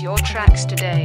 your tracks today.